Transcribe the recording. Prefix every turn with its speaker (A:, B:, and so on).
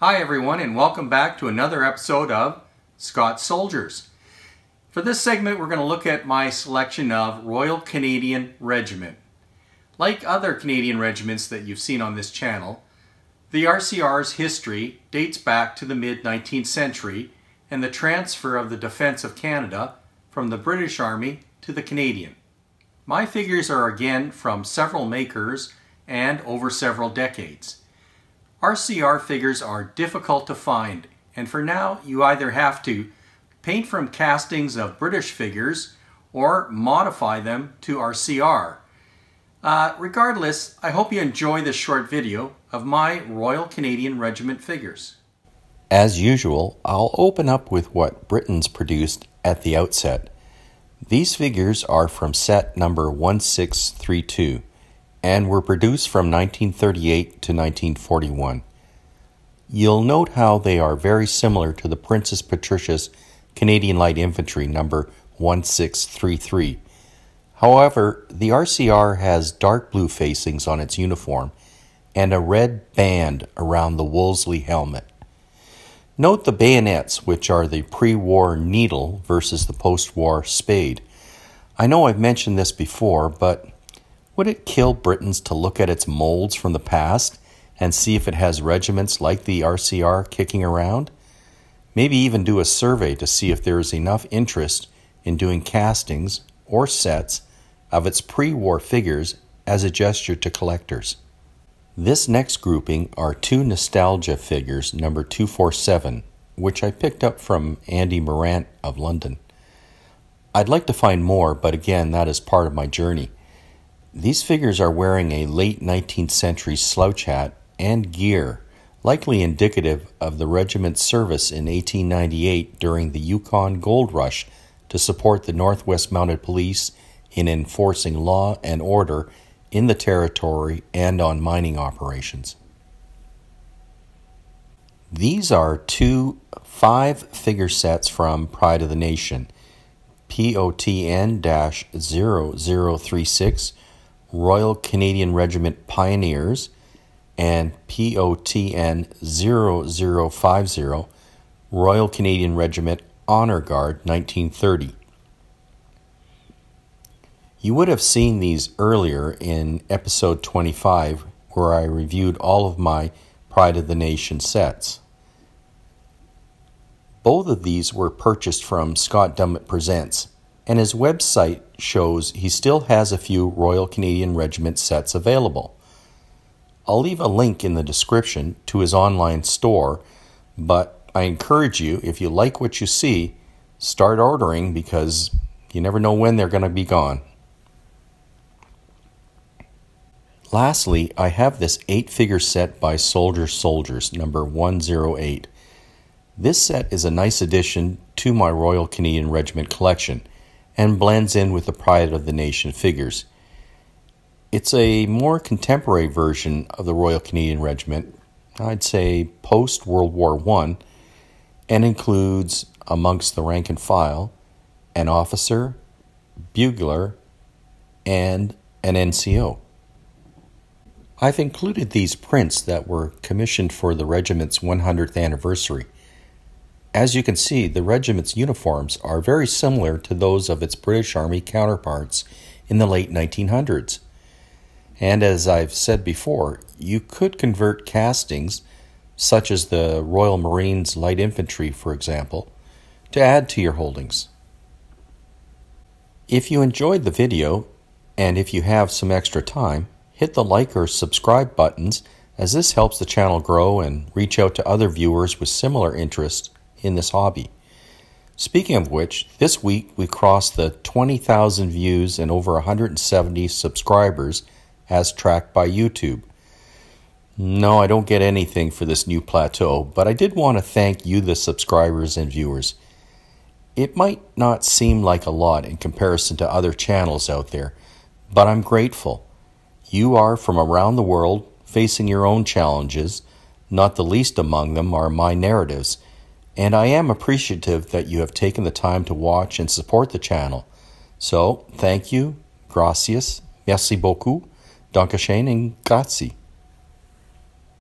A: Hi everyone and welcome back to another episode of Scott's Soldiers. For this segment we're going to look at my selection of Royal Canadian Regiment. Like other Canadian regiments that you've seen on this channel, the RCR's history dates back to the mid-19th century and the transfer of the defense of Canada from the British Army to the Canadian. My figures are again from several makers and over several decades. RCR figures are difficult to find and for now you either have to paint from castings of British figures or modify them to RCR. Uh, regardless, I hope you enjoy this short video of my Royal Canadian Regiment figures.
B: As usual, I'll open up with what Britain's produced at the outset. These figures are from set number 1632 and were produced from 1938 to 1941. You'll note how they are very similar to the Princess Patricia's Canadian Light Infantry number 1633. However, the RCR has dark blue facings on its uniform and a red band around the Wolseley helmet. Note the bayonets, which are the pre war needle versus the post war spade. I know I've mentioned this before, but would it kill Britains to look at its molds from the past and see if it has regiments like the RCR kicking around? Maybe even do a survey to see if there is enough interest in doing castings or sets of its pre war figures as a gesture to collectors. This next grouping are two nostalgia figures, number 247, which I picked up from Andy Morant of London. I'd like to find more, but again, that is part of my journey. These figures are wearing a late 19th century slouch hat and gear, likely indicative of the regiment's service in 1898 during the Yukon Gold Rush to support the Northwest Mounted Police in enforcing law and order in the territory and on mining operations. These are two five figure sets from Pride of the Nation POTN 0036 Royal Canadian Regiment Pioneers, and POTN 0050 Royal Canadian Regiment Honor Guard 1930. You would have seen these earlier in episode 25, where I reviewed all of my Pride of the Nation sets. Both of these were purchased from Scott Dummett Presents and his website shows he still has a few Royal Canadian Regiment sets available. I'll leave a link in the description to his online store, but I encourage you, if you like what you see, start ordering because you never know when they're going to be gone. Lastly, I have this eight figure set by Soldier Soldiers, number 108. This set is a nice addition to my Royal Canadian Regiment collection and blends in with the pride of the nation figures. It's a more contemporary version of the Royal Canadian Regiment, I'd say post World War I, and includes, amongst the rank and file, an officer, bugler, and an NCO. I've included these prints that were commissioned for the regiment's 100th anniversary. As you can see, the regiment's uniforms are very similar to those of its British Army counterparts in the late 1900s. And as I've said before, you could convert castings, such as the Royal Marines Light Infantry, for example, to add to your holdings. If you enjoyed the video, and if you have some extra time, hit the like or subscribe buttons as this helps the channel grow and reach out to other viewers with similar interests in this hobby. Speaking of which, this week we crossed the 20,000 views and over 170 subscribers as tracked by YouTube. No, I don't get anything for this new plateau, but I did want to thank you, the subscribers and viewers. It might not seem like a lot in comparison to other channels out there, but I'm grateful. You are from around the world facing your own challenges, not the least among them are my narratives and I am appreciative that you have taken the time to watch and support the channel. So, thank you, gracias, merci beaucoup, dankeschön, and grazie.